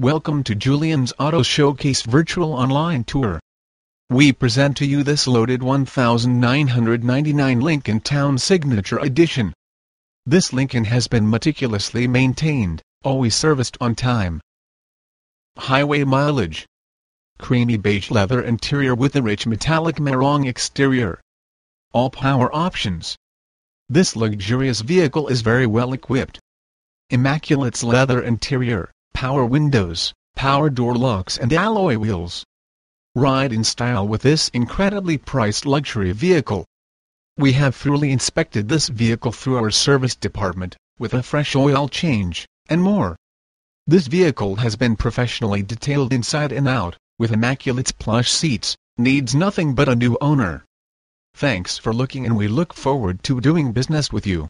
Welcome to Julian's Auto Showcase Virtual Online Tour. We present to you this loaded 1999 Lincoln Town Signature Edition. This Lincoln has been meticulously maintained, always serviced on time. Highway mileage. Creamy beige leather interior with a rich metallic marron exterior. All power options. This luxurious vehicle is very well equipped. Immaculate leather interior power windows, power door locks and alloy wheels. Ride in style with this incredibly priced luxury vehicle. We have thoroughly inspected this vehicle through our service department, with a fresh oil change, and more. This vehicle has been professionally detailed inside and out, with immaculate plush seats, needs nothing but a new owner. Thanks for looking and we look forward to doing business with you.